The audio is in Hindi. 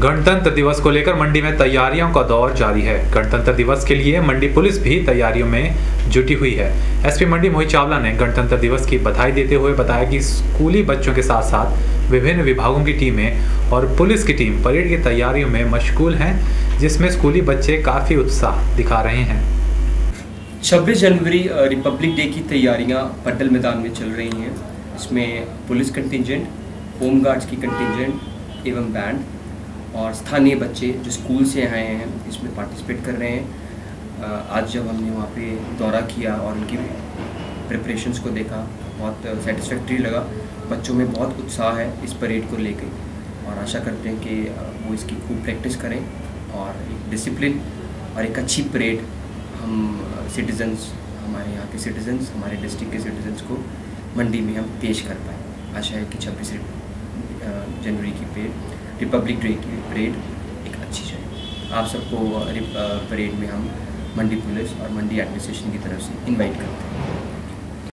गणतंत्र दिवस को लेकर मंडी में तैयारियों का दौर जारी है। गणतंत्र दिवस के लिए मंडी पुलिस भी तैयारियों में जुटी हुई है। एसपी मंडी मोहित चावला ने गणतंत्र दिवस की बधाई देते हुए बताया कि स्कूली बच्चों के साथ साथ विभिन्न विभागों की टीमें और पुलिस की टीम परेड की तैयारियों में मशगूल हैं, जिसमें स्कूली बच्चे काफ़ी उत्साह दिखा रहे हैं। 26 जनवरी रिपब्लिक डे की तैयारियाँ पटल मैदान में चल रही हैं। इसमें पुलिस कंटिजेंट होम गार्ड्स की कंटिजेंट एवं बैंड और स्थानीय बच्चे जो स्कूल से आए हैं, इसमें पार्टिसिपेट कर रहे हैं। आज जब हमने वहाँ पे दौरा किया और उनकी प्रिपरेशंस को देखा, बहुत सेटिस्फैक्ट्री लगा। बच्चों में बहुत उत्साह है इस परेड को लेकर और आशा करते हैं कि वो इसकी खूब प्रैक्टिस करें और एक डिसिप्लिन और एक अच्छी परेड हम सिटीजन्स हमारे यहाँ के सिटीजन्स हमारे डिस्ट्रिक्ट के सिटीजन्स को मंडी में हम पेश कर पाएँ। आशा है कि छब्बीस जनवरी की परेड रिपब्लिक डे की परेड एक अच्छी जाए आप सबको परेड में हम मंडी पुलिस और मंडी एडमिनिस्ट्रेशन की तरफ़ से इनवाइट करते हैं।